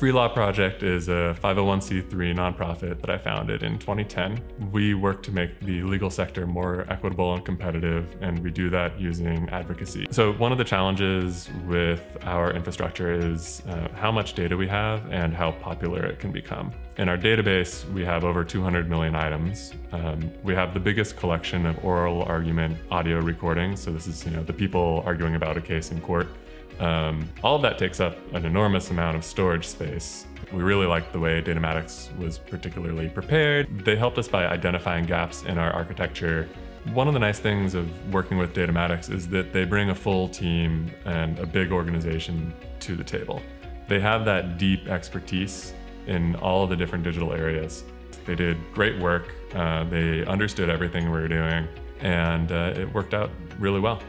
Free Law Project is a 501c3 nonprofit that I founded in 2010. We work to make the legal sector more equitable and competitive, and we do that using advocacy. So, one of the challenges with our infrastructure is uh, how much data we have and how popular it can become. In our database, we have over 200 million items. Um, we have the biggest collection of oral argument audio recordings. So, this is you know the people arguing about a case in court. Um, all of that takes up an enormous amount of storage space. We really liked the way Datamatics was particularly prepared. They helped us by identifying gaps in our architecture. One of the nice things of working with Datamatics is that they bring a full team and a big organization to the table. They have that deep expertise in all of the different digital areas. They did great work, uh, they understood everything we were doing, and uh, it worked out really well.